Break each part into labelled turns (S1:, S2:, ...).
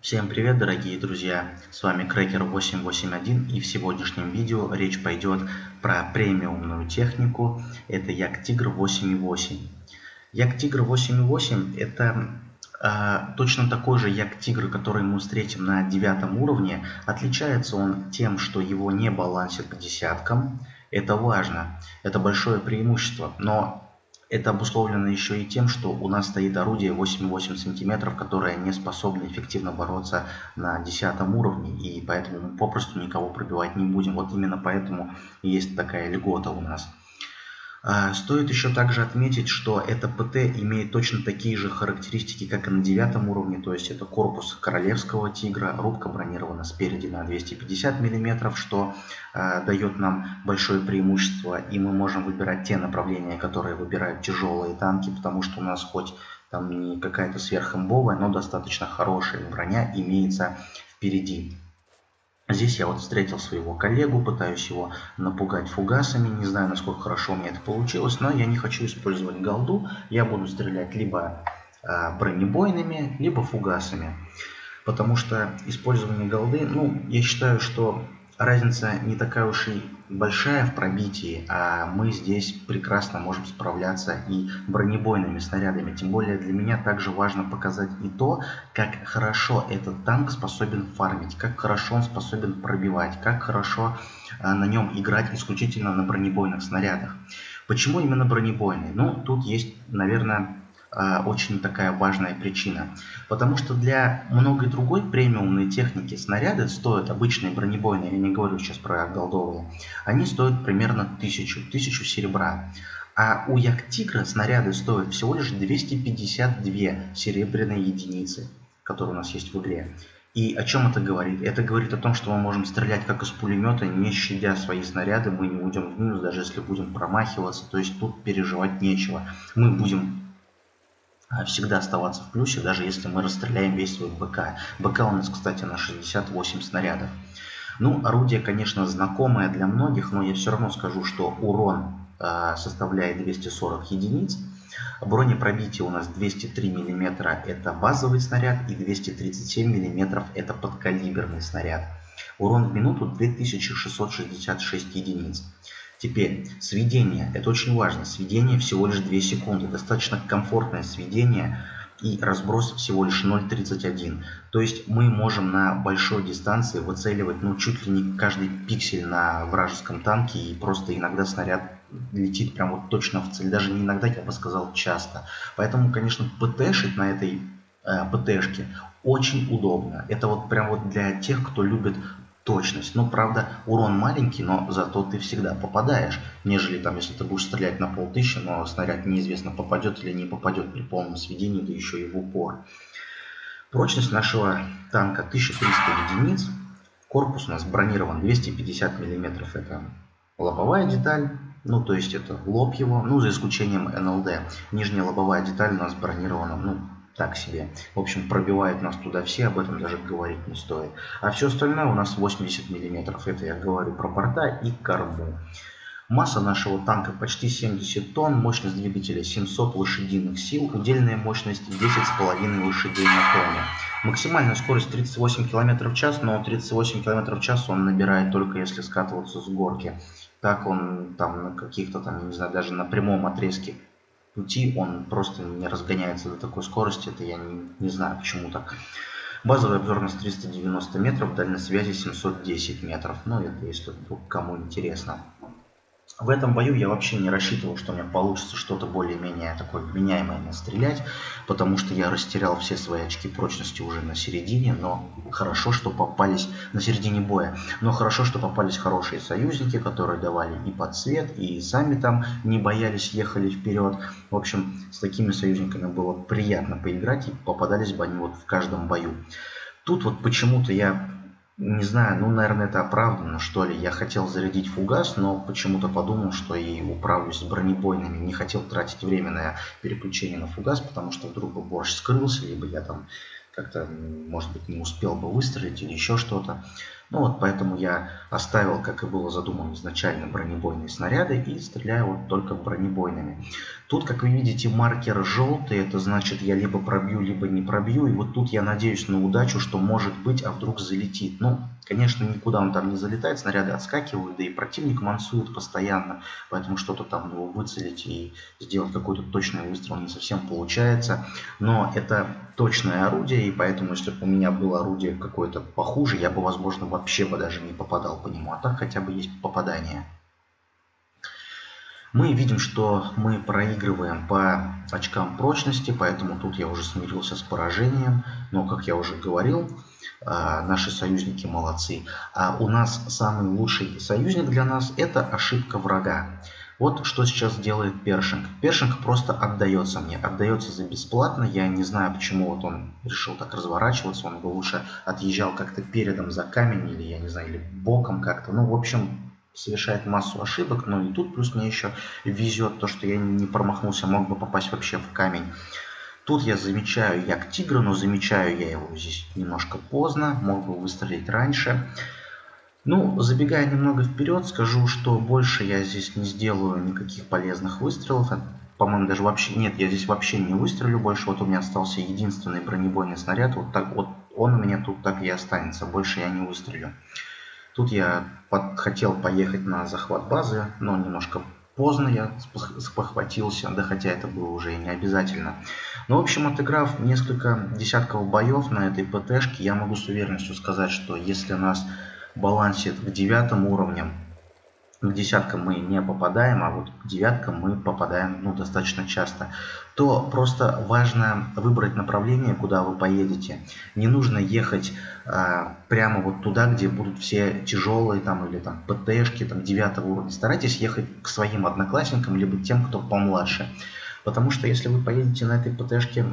S1: Всем привет, дорогие друзья! С вами Крекер 881 и в сегодняшнем видео речь пойдет про премиумную технику. Это Як Тигр 8.8. Як Тигр 8.8 это э, точно такой же Як Тигр, который мы встретим на девятом уровне. Отличается он тем, что его не балансит к десяткам. Это важно, это большое преимущество. Но это обусловлено еще и тем, что у нас стоит орудие 8,8 см, которое не способно эффективно бороться на 10 уровне, и поэтому мы попросту никого пробивать не будем. Вот именно поэтому есть такая льгота у нас. А, стоит еще также отметить, что это ПТ имеет точно такие же характеристики, как и на девятом уровне, то есть это корпус королевского тигра, рубка бронирована спереди на 250 мм, что э, дает нам большое преимущество, и мы можем выбирать те направления, которые выбирают тяжелые танки, потому что у нас хоть там не какая-то сверхимбовая, но достаточно хорошая броня имеется впереди. Здесь я вот встретил своего коллегу, пытаюсь его напугать фугасами. Не знаю, насколько хорошо у меня это получилось, но я не хочу использовать голду. Я буду стрелять либо э, бронебойными, либо фугасами. Потому что использование голды, ну, я считаю, что разница не такая уж и большая в пробитии, а мы здесь прекрасно можем справляться и бронебойными снарядами. Тем более для меня также важно показать и то, как хорошо этот танк способен фармить, как хорошо он способен пробивать, как хорошо а, на нем играть исключительно на бронебойных снарядах. Почему именно бронебойные? Ну, тут есть, наверное, очень такая важная причина. Потому что для многой другой премиумной техники снаряды стоят, обычные бронебойные, я не говорю сейчас про голдовые, они стоят примерно 1000, 1000 серебра. А у Як-Тигра снаряды стоят всего лишь 252 серебряные единицы, которые у нас есть в игре. И о чем это говорит? Это говорит о том, что мы можем стрелять как из пулемета, не щадя свои снаряды, мы не уйдем в минус, даже если будем промахиваться, то есть тут переживать нечего. Мы будем всегда оставаться в плюсе, даже если мы расстреляем весь свой БК. БК у нас, кстати, на 68 снарядов. Ну, орудие, конечно, знакомое для многих, но я все равно скажу, что урон э, составляет 240 единиц. Бронепробитие у нас 203 мм это базовый снаряд и 237 мм это подкалиберный снаряд. Урон в минуту 2666 единиц. Теперь, сведение. Это очень важно. Сведение всего лишь 2 секунды. Достаточно комфортное сведение и разброс всего лишь 0.31. То есть мы можем на большой дистанции выцеливать ну, чуть ли не каждый пиксель на вражеском танке и просто иногда снаряд летит прям вот точно в цель. Даже не иногда, я бы сказал, часто. Поэтому, конечно, ПТшить на этой э, ПТшке очень удобно. Это вот прям вот для тех, кто любит точность. Ну, правда, урон маленький, но зато ты всегда попадаешь, нежели там, если ты будешь стрелять на полтысячи, но снаряд неизвестно попадет или не попадет при полном сведении, да еще и в упор. Прочность нашего танка 1300 единиц. Корпус у нас бронирован 250 миллиметров. Это лобовая деталь, ну, то есть это лоб его, ну, за исключением НЛД. Нижняя лобовая деталь у нас бронирована, ну, так себе. В общем, пробивает нас туда все, об этом даже говорить не стоит. А все остальное у нас 80 миллиметров. Это я говорю про борта и корму. Масса нашего танка почти 70 тонн, мощность двигателя 700 лошадиных сил, удельная мощность 10,5 лошадей на тонне. Максимальная скорость 38 км в час, но 38 км в час он набирает только если скатываться с горки. Так он там на каких-то там, не знаю, даже на прямом отрезке пути он просто не разгоняется до такой скорости. Это я не, не знаю почему так. Базовый обзорность 390 метров, дальность связи 710 метров. Ну, это если вдруг кому интересно. В этом бою я вообще не рассчитывал, что у меня получится что-то более-менее такое вменяемое настрелять, потому что я растерял все свои очки прочности уже на середине, но хорошо, что попались на середине боя. Но хорошо, что попались хорошие союзники, которые давали и подсвет, и сами там не боялись, ехали вперед. В общем, с такими союзниками было приятно поиграть, и попадались бы они вот в каждом бою. Тут вот почему-то я не знаю, ну, наверное, это оправданно, что ли. Я хотел зарядить фугас, но почему-то подумал, что и управлюсь бронебойными. Не хотел тратить время на переключение на фугас, потому что вдруг бы борщ скрылся, либо я там как-то, может быть, не успел бы выстрелить или еще что-то. Ну вот поэтому я оставил, как и было задумано изначально, бронебойные снаряды и стреляю вот только бронебойными. Тут, как вы видите, маркер желтый, это значит я либо пробью, либо не пробью. И вот тут я надеюсь на удачу, что может быть, а вдруг залетит. Ну, конечно, никуда он там не залетает, снаряды отскакивают, да и противник мансует постоянно. Поэтому что-то там его выцелить и сделать какой-то точный выстрел не совсем получается. Но это точное орудие, и поэтому, если бы у меня было орудие какое-то похуже, я бы, возможно, вообще бы даже не попадал по нему. А так хотя бы есть попадание. Мы видим, что мы проигрываем по очкам прочности, поэтому тут я уже смирился с поражением. Но, как я уже говорил, а, наши союзники молодцы. А у нас самый лучший союзник для нас – это ошибка врага. Вот что сейчас делает Першинг. Першинг просто отдается мне, отдается за бесплатно. Я не знаю, почему вот он решил так разворачиваться. Он бы лучше отъезжал как-то передом за камень или, я не знаю, или боком как-то. Ну, в общем, совершает массу ошибок, но и тут плюс мне еще везет то, что я не промахнулся, мог бы попасть вообще в камень. Тут я замечаю як тигра, но замечаю я его здесь немножко поздно, мог бы выстрелить раньше. Ну, забегая немного вперед, скажу, что больше я здесь не сделаю никаких полезных выстрелов. По-моему, даже вообще... Нет, я здесь вообще не выстрелю больше. Вот у меня остался единственный бронебойный снаряд. Вот, так, вот он у меня тут так и останется. Больше я не выстрелю. Тут я под, хотел поехать на захват базы, но немножко поздно я спохватился, да хотя это было уже и не обязательно. Но, в общем, отыграв несколько десятков боев на этой ПТшке, я могу с уверенностью сказать, что если нас балансит к девятым уровням, к десяткам мы не попадаем, а вот к девяткам мы попадаем ну, достаточно часто, то просто важно выбрать направление, куда вы поедете. Не нужно ехать а, прямо вот туда, где будут все тяжелые там или там ПТшки там девятого уровня. Старайтесь ехать к своим одноклассникам, либо тем, кто помладше. Потому что если вы поедете на этой ПТшке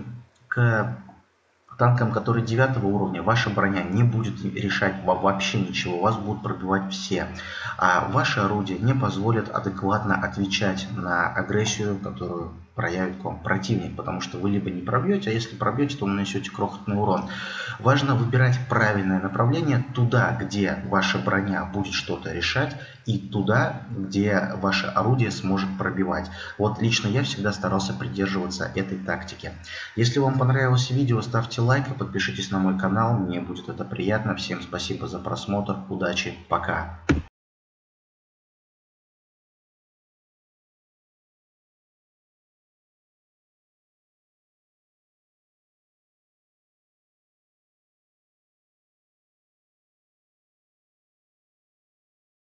S1: к танкам, которые 9 уровня, ваша броня не будет решать вообще ничего, вас будут пробивать все. А ваши орудия не позволят адекватно отвечать на агрессию, которую проявит к вам противник, потому что вы либо не пробьете, а если пробьете, то нанесете крохотный урон. Важно выбирать правильное направление туда, где ваша броня будет что-то решать, и туда, где ваше орудие сможет пробивать. Вот лично я всегда старался придерживаться этой тактики. Если вам понравилось видео, ставьте лайк и подпишитесь на мой канал, мне будет это приятно. Всем спасибо за просмотр, удачи, пока!